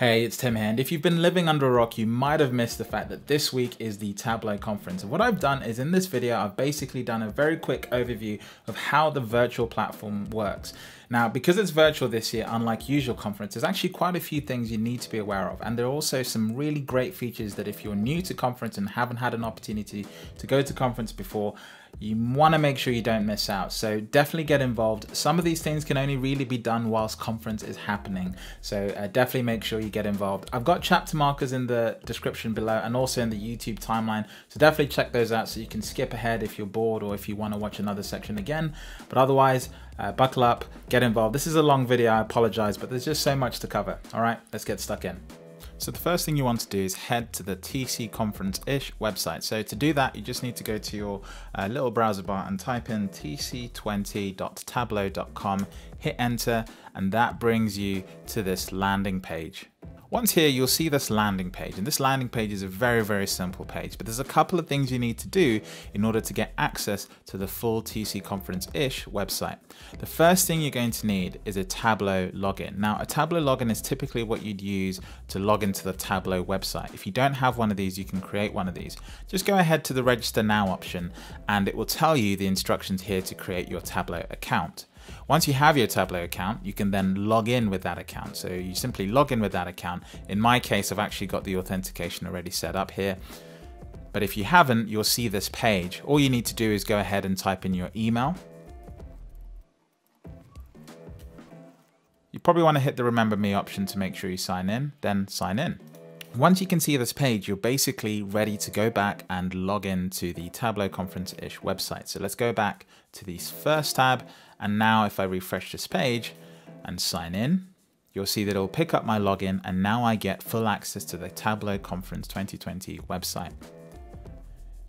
Hey, it's Tim here, and if you've been living under a rock, you might have missed the fact that this week is the Tableau conference. And what I've done is in this video, I've basically done a very quick overview of how the virtual platform works. Now, because it's virtual this year, unlike usual conferences, actually quite a few things you need to be aware of. And there are also some really great features that if you're new to conference and haven't had an opportunity to go to conference before, you want to make sure you don't miss out. So definitely get involved. Some of these things can only really be done whilst conference is happening. So uh, definitely make sure you get involved. I've got chapter markers in the description below and also in the YouTube timeline. So definitely check those out so you can skip ahead if you're bored or if you want to watch another section again. But otherwise, uh, buckle up, get involved. This is a long video, I apologize, but there's just so much to cover. All right, let's get stuck in. So the first thing you want to do is head to the TC Conference-ish website. So to do that, you just need to go to your uh, little browser bar and type in tc20.tableau.com, hit enter, and that brings you to this landing page. Once here, you'll see this landing page, and this landing page is a very, very simple page, but there's a couple of things you need to do in order to get access to the full TC Conference-ish website. The first thing you're going to need is a Tableau login. Now, a Tableau login is typically what you'd use to log into the Tableau website. If you don't have one of these, you can create one of these. Just go ahead to the Register Now option, and it will tell you the instructions here to create your Tableau account. Once you have your Tableau account, you can then log in with that account. So you simply log in with that account. In my case, I've actually got the authentication already set up here. But if you haven't, you'll see this page. All you need to do is go ahead and type in your email. You probably want to hit the remember me option to make sure you sign in, then sign in. Once you can see this page, you're basically ready to go back and log in to the Tableau Conference-ish website. So let's go back to the first tab. And now if I refresh this page and sign in, you'll see that it'll pick up my login and now I get full access to the Tableau Conference 2020 website.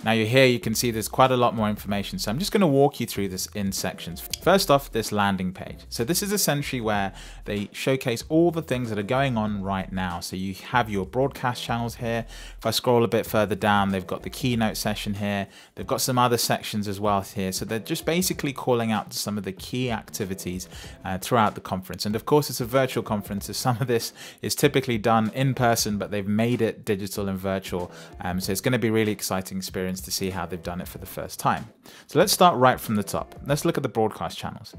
Now you're here, you can see there's quite a lot more information. So I'm just gonna walk you through this in sections. First off, this landing page. So this is essentially where they showcase all the things that are going on right now. So you have your broadcast channels here. If I scroll a bit further down, they've got the keynote session here. They've got some other sections as well here. So they're just basically calling out some of the key activities uh, throughout the conference. And of course, it's a virtual conference. So some of this is typically done in person, but they've made it digital and virtual. Um, so it's gonna be really exciting experience experience to see how they've done it for the first time. So let's start right from the top. Let's look at the broadcast channels.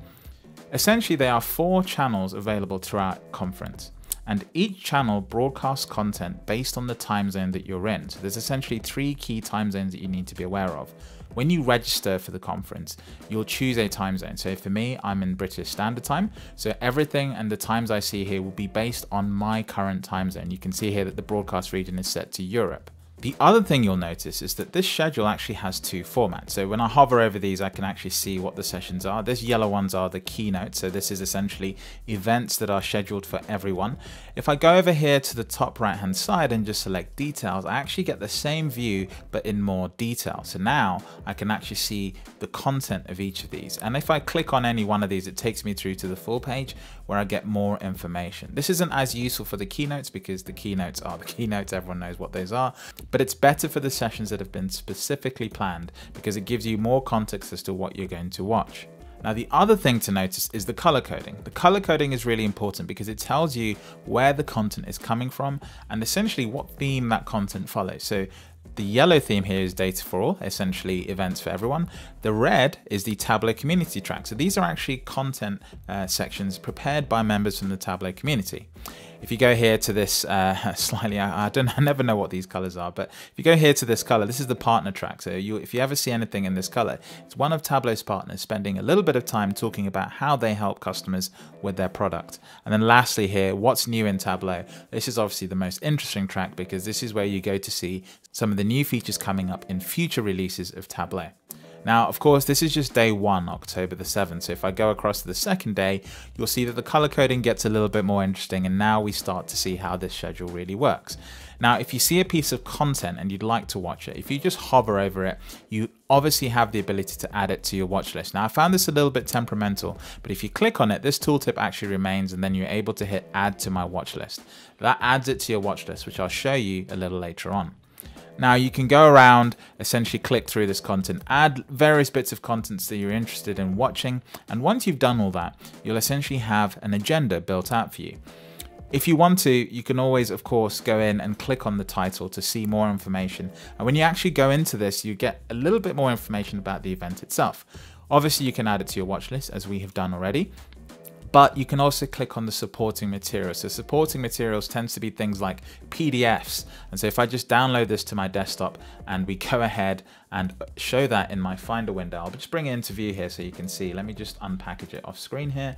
Essentially, there are four channels available throughout conference and each channel broadcasts content based on the time zone that you're in. So there's essentially three key time zones that you need to be aware of. When you register for the conference, you'll choose a time zone. So for me, I'm in British Standard Time. So everything and the times I see here will be based on my current time zone. You can see here that the broadcast region is set to Europe. The other thing you'll notice is that this schedule actually has two formats. So when I hover over these, I can actually see what the sessions are. This yellow ones are the keynotes. So this is essentially events that are scheduled for everyone. If I go over here to the top right hand side and just select details, I actually get the same view, but in more detail. So now I can actually see the content of each of these. And if I click on any one of these, it takes me through to the full page where I get more information. This isn't as useful for the keynotes because the keynotes are the keynotes. Everyone knows what those are but it's better for the sessions that have been specifically planned because it gives you more context as to what you're going to watch. Now the other thing to notice is the color coding. The color coding is really important because it tells you where the content is coming from and essentially what theme that content follows. So the yellow theme here is data for all, essentially events for everyone. The red is the Tableau community track. So these are actually content uh, sections prepared by members from the Tableau community. If you go here to this uh, slightly, I, I, don't, I never know what these colors are, but if you go here to this color, this is the partner track. So you, if you ever see anything in this color, it's one of Tableau's partners spending a little bit of time talking about how they help customers with their product. And then lastly here, what's new in Tableau? This is obviously the most interesting track because this is where you go to see some of the new features coming up in future releases of Tableau. Now, of course, this is just day one, October the 7th. So if I go across to the second day, you'll see that the color coding gets a little bit more interesting. And now we start to see how this schedule really works. Now, if you see a piece of content and you'd like to watch it, if you just hover over it, you obviously have the ability to add it to your watch list. Now, I found this a little bit temperamental, but if you click on it, this tooltip actually remains and then you're able to hit add to my watch list. That adds it to your watch list, which I'll show you a little later on. Now you can go around, essentially click through this content, add various bits of content that you're interested in watching, and once you've done all that, you'll essentially have an agenda built out for you. If you want to, you can always, of course, go in and click on the title to see more information. And when you actually go into this, you get a little bit more information about the event itself. Obviously, you can add it to your watch list as we have done already but you can also click on the supporting materials. So supporting materials tends to be things like PDFs. And so if I just download this to my desktop and we go ahead and show that in my Finder window, I'll just bring it into view here so you can see. Let me just unpackage it off screen here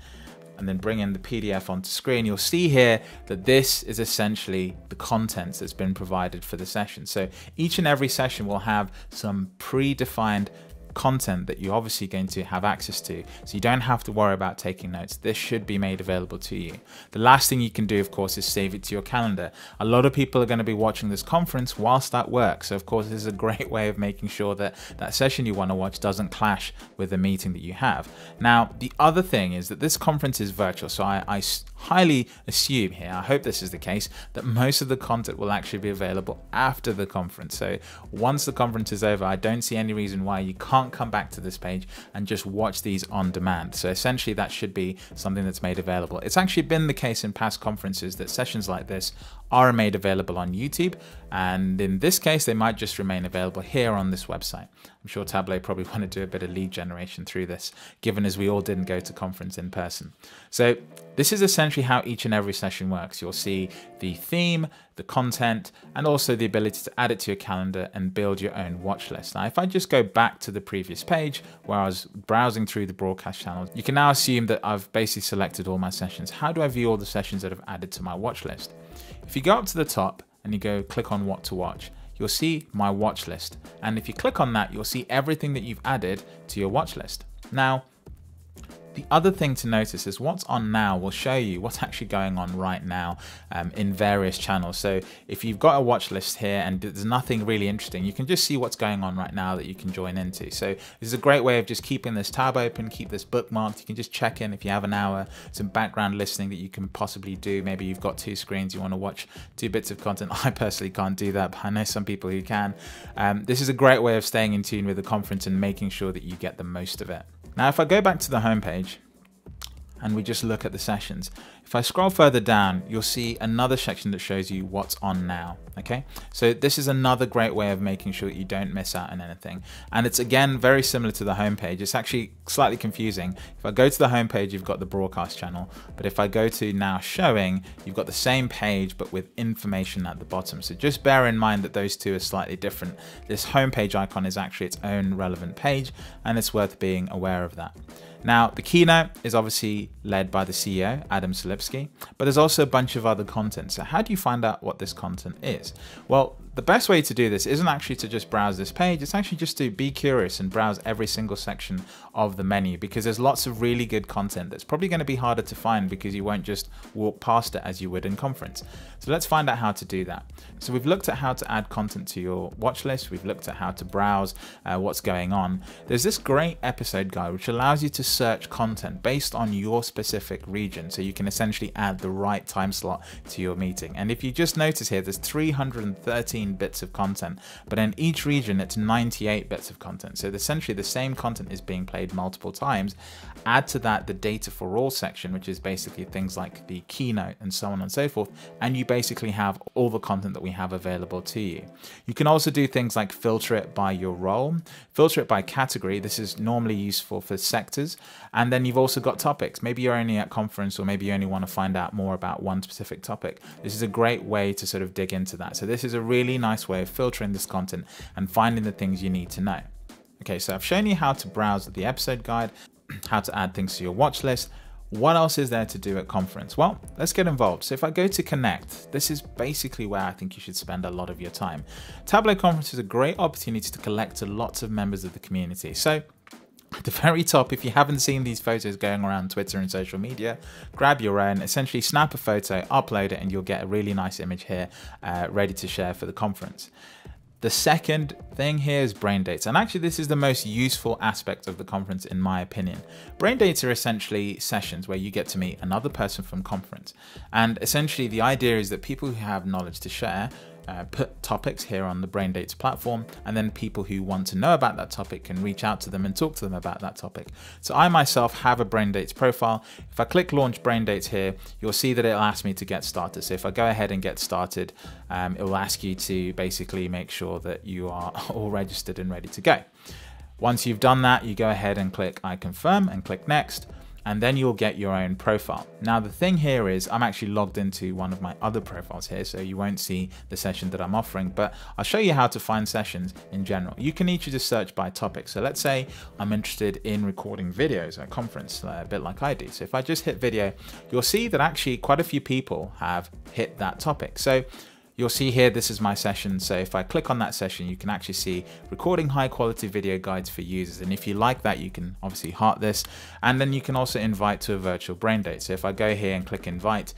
and then bring in the PDF onto screen, you'll see here that this is essentially the contents that's been provided for the session. So each and every session will have some predefined content that you're obviously going to have access to. So you don't have to worry about taking notes. This should be made available to you. The last thing you can do, of course, is save it to your calendar. A lot of people are going to be watching this conference whilst at work. So of course, this is a great way of making sure that that session you want to watch doesn't clash with the meeting that you have. Now, the other thing is that this conference is virtual. So I, I highly assume here, I hope this is the case, that most of the content will actually be available after the conference. So once the conference is over, I don't see any reason why you can't come back to this page and just watch these on demand. So essentially that should be something that's made available. It's actually been the case in past conferences that sessions like this are made available on YouTube. And in this case, they might just remain available here on this website. I'm sure Tableau probably want to do a bit of lead generation through this, given as we all didn't go to conference in person. So this is essentially how each and every session works. You'll see the theme, the content, and also the ability to add it to your calendar and build your own watch list. Now, if I just go back to the previous page where I was browsing through the broadcast channels, you can now assume that I've basically selected all my sessions. How do I view all the sessions that I've added to my watch list? If you go up to the top and you go click on what to watch, you'll see my watch list. And if you click on that, you'll see everything that you've added to your watch list. Now, the other thing to notice is what's on now will show you what's actually going on right now um, in various channels. So if you've got a watch list here and there's nothing really interesting, you can just see what's going on right now that you can join into. So this is a great way of just keeping this tab open, keep this bookmarked. You can just check in if you have an hour, some background listening that you can possibly do. Maybe you've got two screens, you want to watch two bits of content. I personally can't do that, but I know some people who can. Um, this is a great way of staying in tune with the conference and making sure that you get the most of it. Now, if I go back to the homepage and we just look at the sessions, if I scroll further down, you'll see another section that shows you what's on now. Okay, so this is another great way of making sure that you don't miss out on anything. And it's again very similar to the homepage. It's actually slightly confusing. If I go to the homepage, you've got the broadcast channel, but if I go to now showing, you've got the same page but with information at the bottom. So just bear in mind that those two are slightly different. This homepage icon is actually its own relevant page, and it's worth being aware of that. Now, the keynote is obviously led by the CEO, Adam Selipsky, but there's also a bunch of other content. So how do you find out what this content is? Well, the best way to do this isn't actually to just browse this page, it's actually just to be curious and browse every single section of the menu because there's lots of really good content that's probably going to be harder to find because you won't just walk past it as you would in conference. So let's find out how to do that. So we've looked at how to add content to your watch list, we've looked at how to browse uh, what's going on. There's this great episode guide which allows you to search content based on your specific region so you can essentially add the right time slot to your meeting. And if you just notice here, there's 313 bits of content, but in each region it's 98 bits of content. So essentially the same content is being played multiple times. Add to that the data for all section, which is basically things like the keynote and so on and so forth, and you basically have all the content that we have available to you. You can also do things like filter it by your role, filter it by category. This is normally useful for sectors. And then you've also got topics. Maybe you're only at conference or maybe you only want to find out more about one specific topic. This is a great way to sort of dig into that. So this is a really really nice way of filtering this content and finding the things you need to know. Okay, so I've shown you how to browse the episode guide, how to add things to your watch list. What else is there to do at conference? Well, let's get involved. So if I go to connect, this is basically where I think you should spend a lot of your time. Tableau conference is a great opportunity to collect to lots of members of the community. So at the very top, if you haven't seen these photos going around Twitter and social media, grab your own, essentially snap a photo, upload it, and you'll get a really nice image here uh, ready to share for the conference. The second thing here is brain dates, and actually this is the most useful aspect of the conference in my opinion. Brain dates are essentially sessions where you get to meet another person from conference, and essentially the idea is that people who have knowledge to share uh, put topics here on the Braindates platform, and then people who want to know about that topic can reach out to them and talk to them about that topic. So I myself have a Braindates profile. If I click launch Braindates here, you'll see that it'll ask me to get started. So if I go ahead and get started, um, it will ask you to basically make sure that you are all registered and ready to go. Once you've done that, you go ahead and click I confirm and click next and then you'll get your own profile. Now the thing here is I'm actually logged into one of my other profiles here, so you won't see the session that I'm offering, but I'll show you how to find sessions in general. You can each just search by topic. So let's say I'm interested in recording videos at a conference, uh, a bit like I do. So if I just hit video, you'll see that actually quite a few people have hit that topic. So You'll see here, this is my session. So if I click on that session, you can actually see recording high quality video guides for users. And if you like that, you can obviously heart this. And then you can also invite to a virtual brain date. So if I go here and click invite,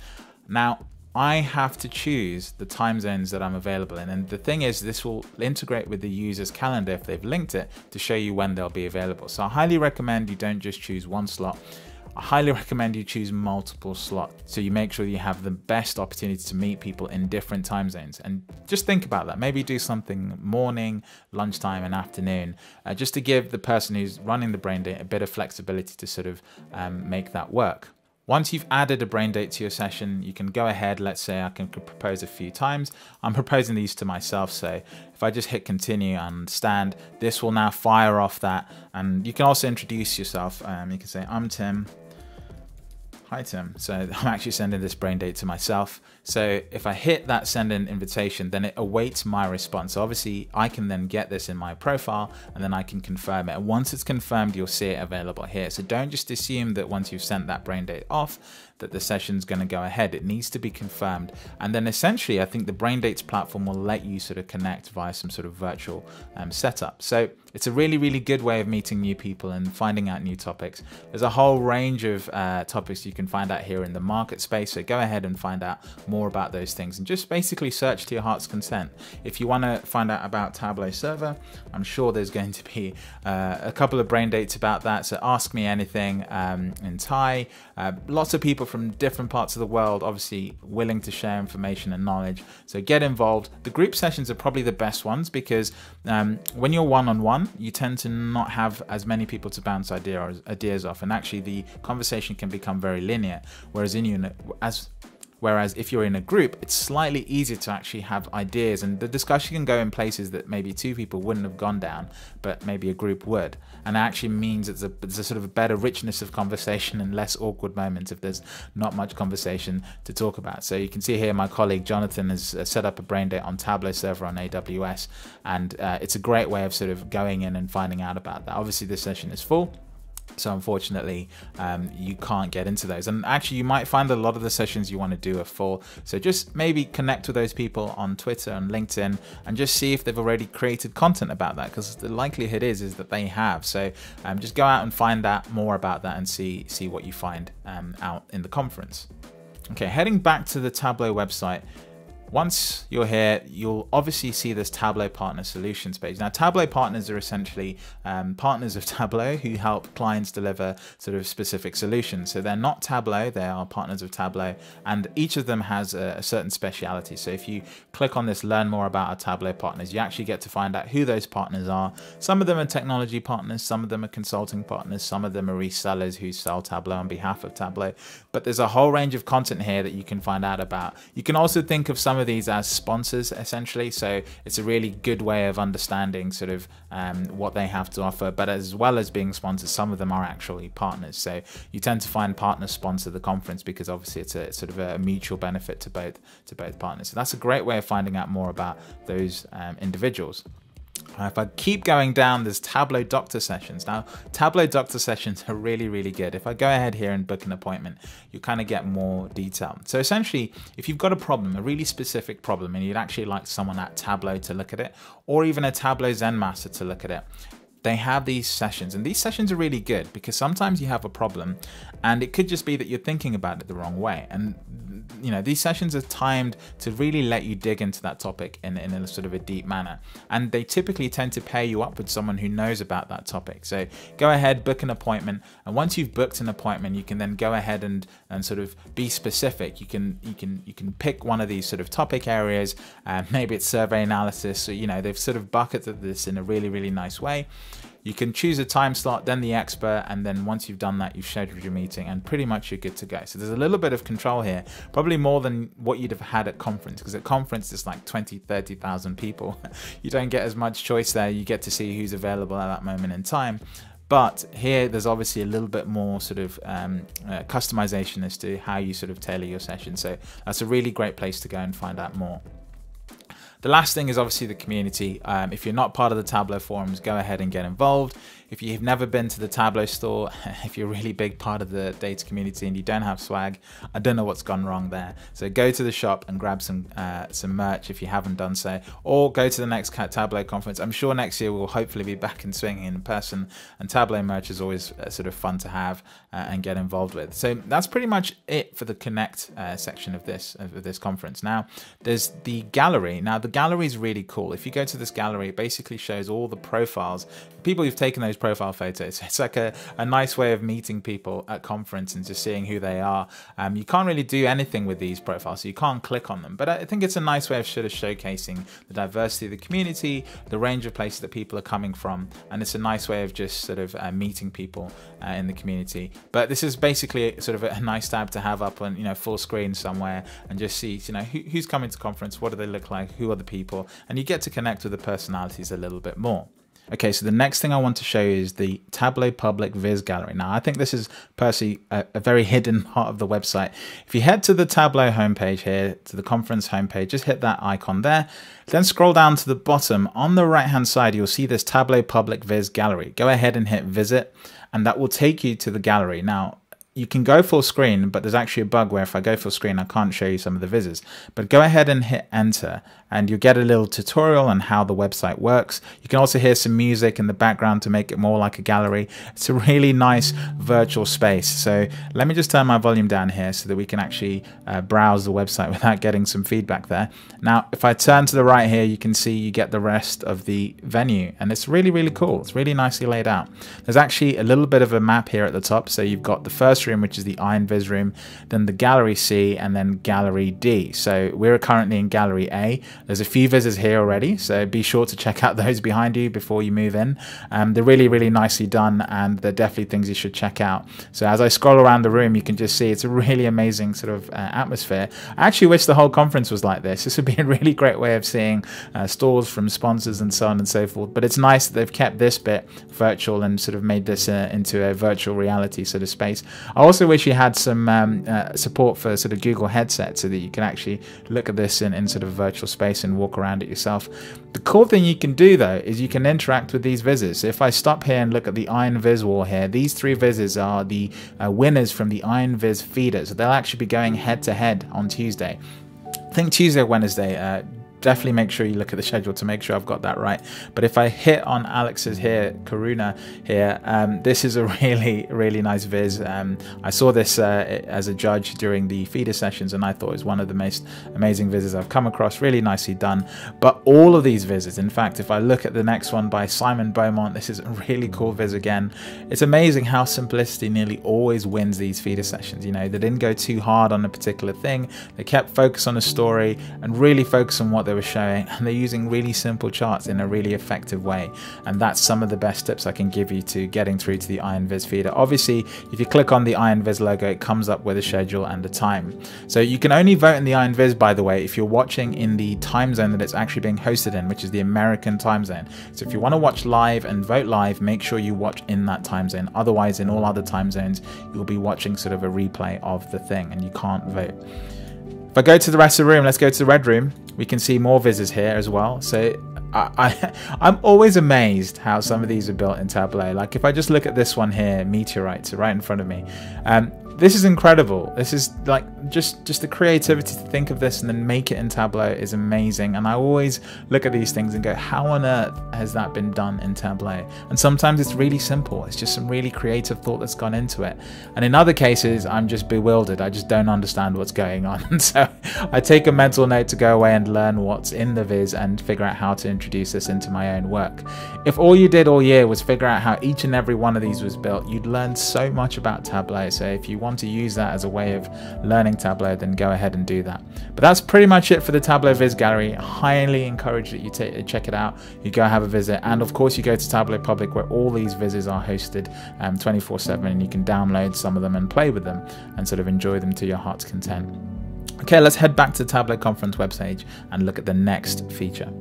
now I have to choose the time zones that I'm available in. And the thing is, this will integrate with the user's calendar if they've linked it to show you when they'll be available. So I highly recommend you don't just choose one slot. I highly recommend you choose multiple slots so you make sure you have the best opportunity to meet people in different time zones. And just think about that. Maybe do something morning, lunchtime, and afternoon, uh, just to give the person who's running the brain date a bit of flexibility to sort of um, make that work. Once you've added a brain date to your session, you can go ahead. Let's say I can propose a few times. I'm proposing these to myself. So if I just hit continue and stand, this will now fire off that. And you can also introduce yourself. Um, you can say, I'm Tim. Hi Tim. So I'm actually sending this brain date to myself. So if I hit that send an invitation, then it awaits my response. So obviously I can then get this in my profile and then I can confirm it. And once it's confirmed, you'll see it available here. So don't just assume that once you've sent that brain date off, that the session's going to go ahead. It needs to be confirmed. And then essentially, I think the Brain Dates platform will let you sort of connect via some sort of virtual um, setup. So it's a really, really good way of meeting new people and finding out new topics. There's a whole range of uh, topics you can find out here in the market space. So go ahead and find out more about those things and just basically search to your heart's content. If you want to find out about Tableau Server, I'm sure there's going to be uh, a couple of brain dates about that. So ask me anything um, in Thai. Uh, lots of people from different parts of the world, obviously willing to share information and knowledge. So get involved. The group sessions are probably the best ones because um, when you're one on one, you tend to not have as many people to bounce ideas ideas off, and actually the conversation can become very linear. Whereas in you, as Whereas if you're in a group, it's slightly easier to actually have ideas and the discussion can go in places that maybe two people wouldn't have gone down, but maybe a group would. And it actually means it's a, it's a sort of a better richness of conversation and less awkward moments if there's not much conversation to talk about. So you can see here my colleague Jonathan has uh, set up a brain date on Tableau server on AWS and uh, it's a great way of sort of going in and finding out about that. Obviously this session is full so unfortunately, um, you can't get into those. And actually, you might find a lot of the sessions you want to do are full. So just maybe connect with those people on Twitter and LinkedIn and just see if they've already created content about that because the likelihood is is that they have. So um, just go out and find out more about that and see see what you find um, out in the conference. Okay, heading back to the Tableau website, once you're here, you'll obviously see this Tableau Partner Solutions page. Now, Tableau partners are essentially um, partners of Tableau who help clients deliver sort of specific solutions. So they're not Tableau, they are partners of Tableau, and each of them has a, a certain speciality. So if you click on this, learn more about our Tableau partners, you actually get to find out who those partners are. Some of them are technology partners, some of them are consulting partners, some of them are resellers who sell Tableau on behalf of Tableau. But there's a whole range of content here that you can find out about. You can also think of some some of these as sponsors essentially. So it's a really good way of understanding sort of um, what they have to offer. But as well as being sponsors, some of them are actually partners. So you tend to find partners sponsor the conference because obviously it's a sort of a mutual benefit to both to both partners. So that's a great way of finding out more about those um, individuals. If I keep going down, there's Tableau Doctor sessions. Now, Tableau Doctor sessions are really, really good. If I go ahead here and book an appointment, you kind of get more detail. So essentially, if you've got a problem, a really specific problem, and you'd actually like someone at Tableau to look at it, or even a Tableau Zen Master to look at it, they have these sessions, and these sessions are really good because sometimes you have a problem, and it could just be that you're thinking about it the wrong way. And you know these sessions are timed to really let you dig into that topic in, in a sort of a deep manner. And they typically tend to pair you up with someone who knows about that topic. So go ahead book an appointment. And once you've booked an appointment you can then go ahead and and sort of be specific. You can you can you can pick one of these sort of topic areas. Uh, maybe it's survey analysis. So you know they've sort of bucketed this in a really really nice way you can choose a time slot, then the expert, and then once you've done that, you've scheduled your meeting, and pretty much you're good to go. So there's a little bit of control here, probably more than what you'd have had at conference, because at conference it's like 20, 30,000 people. you don't get as much choice there. You get to see who's available at that moment in time. But here, there's obviously a little bit more sort of um, uh, customization as to how you sort of tailor your session. So that's a really great place to go and find out more. The last thing is obviously the community. Um, if you're not part of the Tableau forums, go ahead and get involved. If you've never been to the Tableau store, if you're a really big part of the data community and you don't have swag, I don't know what's gone wrong there. So go to the shop and grab some uh, some merch if you haven't done so, or go to the next Tableau conference. I'm sure next year we'll hopefully be back in swinging in person, and Tableau merch is always uh, sort of fun to have uh, and get involved with. So that's pretty much it for the Connect uh, section of this of this conference. Now there's the gallery. Now the gallery is really cool. If you go to this gallery, it basically shows all the profiles, people who've taken those profile photos. It's like a, a nice way of meeting people at conference and just seeing who they are. Um, you can't really do anything with these profiles, so you can't click on them. But I think it's a nice way of sort of showcasing the diversity of the community, the range of places that people are coming from, and it's a nice way of just sort of uh, meeting people uh, in the community. But this is basically sort of a, nice tab to have up on you know full screen somewhere and just see you know who, who's coming to conference, what do they look like, who are the people, and you get to connect with the personalities a little bit more. Okay, so the next thing I want to show you is the Tableau Public Viz Gallery. Now, I think this is personally a, a, very hidden part of the website. If you head to the Tableau homepage here, to the conference homepage, just hit that icon there. Then scroll down to the bottom. On the right-hand side, you'll see this Tableau Public Viz Gallery. Go ahead and hit Visit, and that will take you to the gallery. Now, you can go full screen, but there's actually a bug where if I go full screen, I can't show you some of the vizzes. But go ahead and hit enter and you'll get a little tutorial on how the website works. You can also hear some music in the background to make it more like a gallery. It's a really nice virtual space. So let me just turn my volume down here so that we can actually uh, browse the website without getting some feedback there. Now, if I turn to the right here, you can see you get the rest of the venue and it's really, really cool. It's really nicely laid out. There's actually a little bit of a map here at the top. So you've got the first room, which is the Iron Viz room, then the gallery C and then gallery D. So we're currently in gallery A. There's a few visitors here already, so be sure to check out those behind you before you move in. Um, they're really, really nicely done, and they're definitely things you should check out. So as I scroll around the room, you can just see it's a really amazing sort of uh, atmosphere. I actually wish the whole conference was like this. This would be a really great way of seeing uh, stores from sponsors and so on and so forth. But it's nice that they've kept this bit virtual and sort of made this uh, into a virtual reality sort of space. I also wish you had some um, uh, support for sort of Google headset so that you can actually look at this in, in sort of virtual space and walk around it yourself. The cool thing you can do though is you can interact with these vizzes. So if I stop here and look at the Iron Viz wall here, these three vizzes are the uh, winners from the Iron Viz feeder. So they'll actually be going head to head on Tuesday. I think Tuesday or Wednesday. Uh, definitely make sure you look at the schedule to make sure I've got that right. But if I hit on Alex's here, Karuna here, um, this is a really, really nice viz. Um, I saw this uh, as a judge during the feeder sessions and I thought it was one of the most amazing vizzes I've come across, really nicely done. But all of these vizzes, in fact, if I look at the next one by Simon Beaumont, this is a really cool viz again. It's amazing how simplicity nearly always wins these feeder sessions. You know, they didn't go too hard on a particular thing. They kept focus on a story and really focus on what they were showing and they're using really simple charts in a really effective way and that's some of the best tips I can give you to getting through to the Iron Viz feeder. Obviously if you click on the Iron Viz logo it comes up with a schedule and a time. So you can only vote in the Iron Viz by the way if you're watching in the time zone that it's actually being hosted in which is the American time zone. So if you want to watch live and vote live make sure you watch in that time zone otherwise in all other time zones you'll be watching sort of a replay of the thing and you can't vote. If I go to the rest of the room, let's go to the red room. We can see more visitors here as well. So I, I, am always amazed how some of these are built in Tableau. Like if I just look at this one here, meteorites right in front of me. Um, this is incredible. This is like just just the creativity to think of this and then make it in Tableau is amazing. And I always look at these things and go, how on earth has that been done in Tableau? And sometimes it's really simple. It's just some really creative thought that's gone into it. And in other cases, I'm just bewildered. I just don't understand what's going on. And so I take a mental note to go away and learn what's in the viz and figure out how to introduce this into my own work. If all you did all year was figure out how each and every one of these was built, you'd learn so much about Tableau. So if you want to use that as a way of learning Tableau, then go ahead and do that. But that's pretty much it for the Tableau Viz Gallery. highly encourage that you check it out. You go have a visit. And of course, you go to Tableau Public where all these vizzes are hosted um, 24 7 and you can download some of them and play with them and sort of enjoy them to your heart's content. Okay, let's head back to the Tableau Conference webpage and look at the next feature.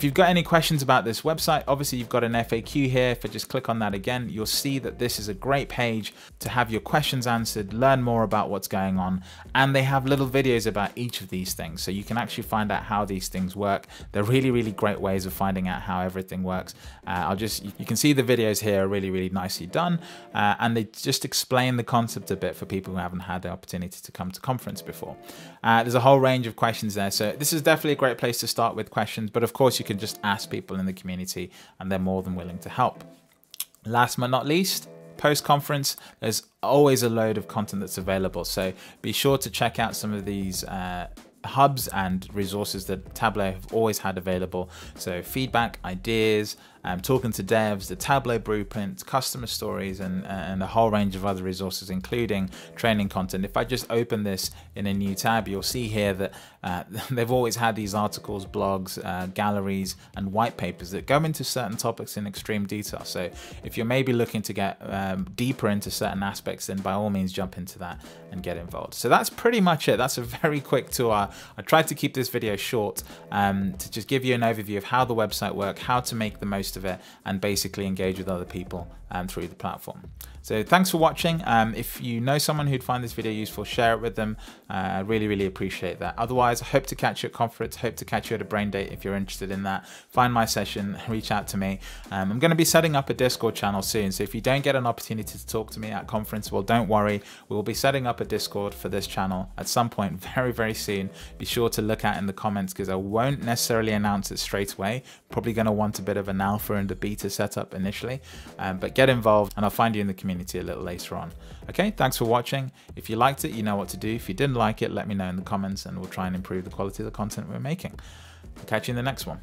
If you've got any questions about this website, obviously you've got an FAQ here. If I just click on that again, you'll see that this is a great page to have your questions answered, learn more about what's going on, and they have little videos about each of these things. So you can actually find out how these things work. They're really, really great ways of finding out how everything works. Uh, I'll just, you can see the videos here are really, really nicely done, uh, and they just explain the concept a bit for people who haven't had the opportunity to come to conference before. Uh, there's a whole range of questions there. So this is definitely a great place to start with questions, but of course you can just ask people in the community and they're more than willing to help. Last but not least, post conference, there's always a load of content that's available. So be sure to check out some of these uh, hubs and resources that Tableau have always had available. So feedback, ideas, um, talking to devs, the Tableau blueprint, customer stories, and, and a whole range of other resources, including training content. If I just open this in a new tab, you'll see here that uh, they've always had these articles, blogs, uh, galleries, and white papers that go into certain topics in extreme detail. So if you're maybe looking to get um, deeper into certain aspects, then by all means jump into that and get involved. So that's pretty much it. That's a very quick tour. I tried to keep this video short um, to just give you an overview of how the website works, how to make the most most of it and basically engage with other people um, through the platform. So thanks for watching. Um, if you know someone who'd find this video useful, share it with them. Uh, I really, really appreciate that. Otherwise, I hope to catch you at conference, hope to catch you at a brain date if you're interested in that. Find my session, reach out to me. Um, I'm going to be setting up a Discord channel soon. So if you don't get an opportunity to talk to me at conference, well, don't worry. We will be setting up a Discord for this channel at some point very, very soon. Be sure to look out in the comments because I won't necessarily announce it straight away. Probably going to want a bit of an alpha and a beta setup initially, um, but get involved and I'll find you in the community a little later on. Okay, thanks for watching. If you liked it, you know what to do. If you didn't like it, let me know in the comments and we'll try and improve the quality of the content we're making. I'll catch you in the next one.